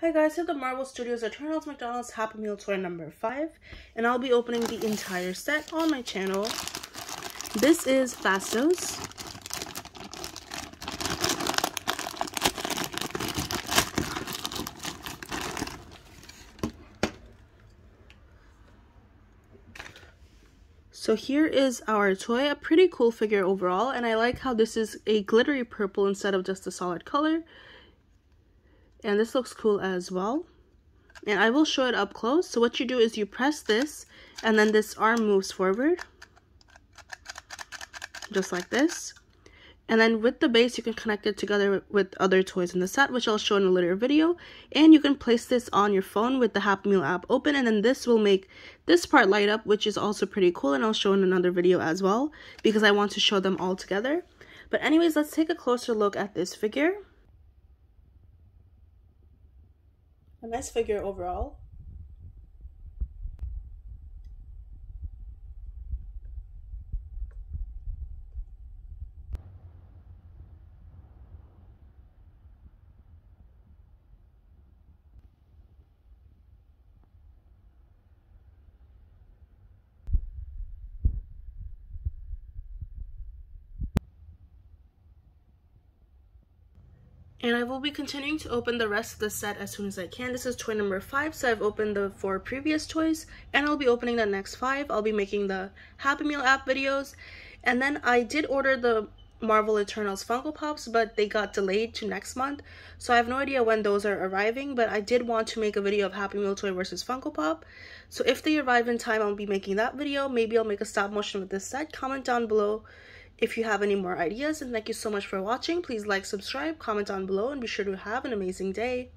Hi guys, here the Marvel Studios Eternals McDonald's Happy Meal toy number 5 and I'll be opening the entire set on my channel. This is Phastos. So here is our toy, a pretty cool figure overall and I like how this is a glittery purple instead of just a solid color and this looks cool as well. And I will show it up close. So what you do is you press this and then this arm moves forward just like this. And then with the base you can connect it together with other toys in the set which I'll show in a later video. And you can place this on your phone with the Happy Meal app open and then this will make this part light up which is also pretty cool and I'll show in another video as well because I want to show them all together. But anyways let's take a closer look at this figure a nice figure overall. And I will be continuing to open the rest of the set as soon as I can. This is toy number 5, so I've opened the four previous toys. And I'll be opening the next 5. I'll be making the Happy Meal app videos. And then I did order the Marvel Eternals Funko Pops, but they got delayed to next month. So I have no idea when those are arriving, but I did want to make a video of Happy Meal Toy versus Funko Pop. So if they arrive in time, I'll be making that video. Maybe I'll make a stop motion with this set. Comment down below if you have any more ideas and thank you so much for watching please like subscribe comment down below and be sure to have an amazing day